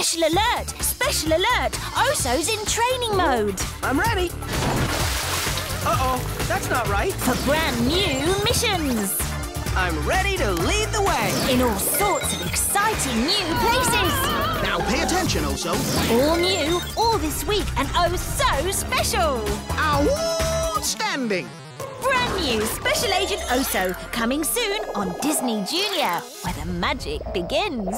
Special alert! Special alert! Oso's in training mode I'm ready. Uh-oh, that's not right. for brand new missions I'm ready to lead the way. in all sorts of exciting new places. Now pay attention, Oso. All new, all this week, and oh so special! Outstanding! Brand new Special Agent Oso coming soon on Disney Junior, where the magic begins.